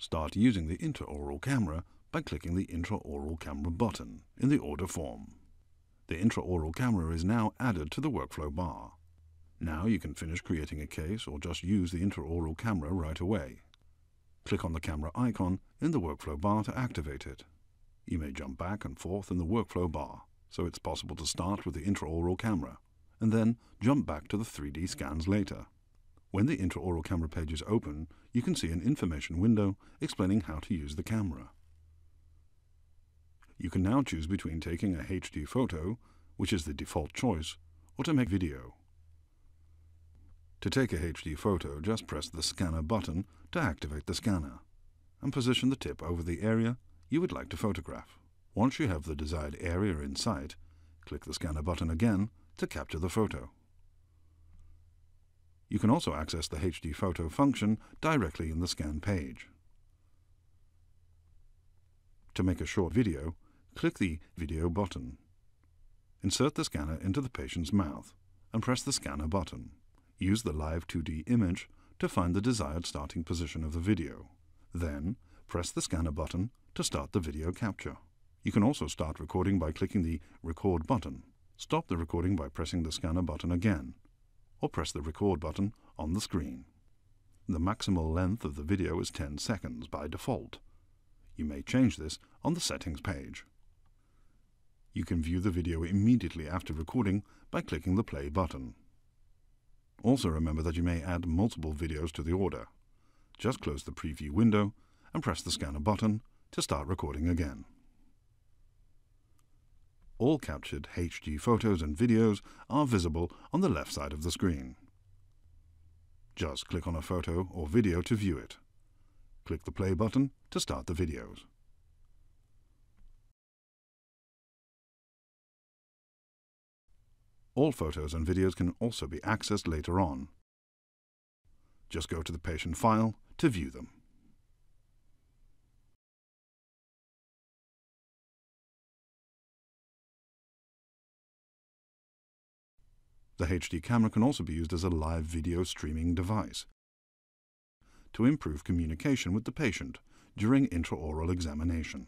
Start using the intraoral camera by clicking the intraoral camera button in the order form. The intraoral camera is now added to the workflow bar. Now you can finish creating a case or just use the intraoral camera right away. Click on the camera icon in the workflow bar to activate it. You may jump back and forth in the workflow bar, so it's possible to start with the intraoral camera and then jump back to the 3D scans later. When the intraoral camera page is open, you can see an information window explaining how to use the camera. You can now choose between taking a HD photo, which is the default choice, or to make video. To take a HD photo, just press the scanner button to activate the scanner, and position the tip over the area you would like to photograph. Once you have the desired area in sight, click the scanner button again to capture the photo. You can also access the HD photo function directly in the scan page. To make a short video, click the Video button. Insert the scanner into the patient's mouth and press the scanner button. Use the live 2D image to find the desired starting position of the video. Then, press the scanner button to start the video capture. You can also start recording by clicking the Record button. Stop the recording by pressing the scanner button again, or press the Record button on the screen. The maximal length of the video is 10 seconds by default. You may change this on the settings page. You can view the video immediately after recording by clicking the play button. Also remember that you may add multiple videos to the order. Just close the preview window and press the scanner button to start recording again. All captured HD photos and videos are visible on the left side of the screen. Just click on a photo or video to view it. Click the play button to start the videos. All photos and videos can also be accessed later on. Just go to the patient file to view them. The HD camera can also be used as a live video streaming device to improve communication with the patient during intraoral examination.